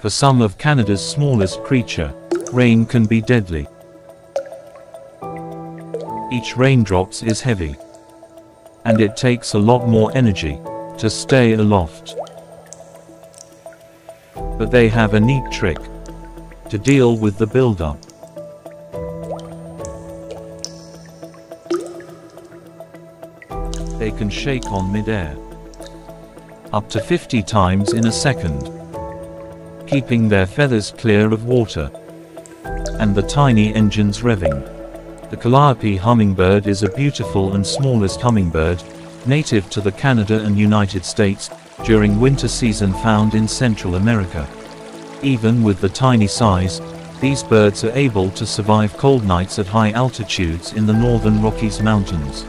For some of Canada's smallest creature, rain can be deadly. Each raindrops is heavy. And it takes a lot more energy to stay aloft. But they have a neat trick to deal with the buildup. They can shake on midair up to 50 times in a second, keeping their feathers clear of water and the tiny engines revving. The calliope hummingbird is a beautiful and smallest hummingbird, native to the Canada and United States, during winter season found in Central America. Even with the tiny size, these birds are able to survive cold nights at high altitudes in the northern Rockies Mountains.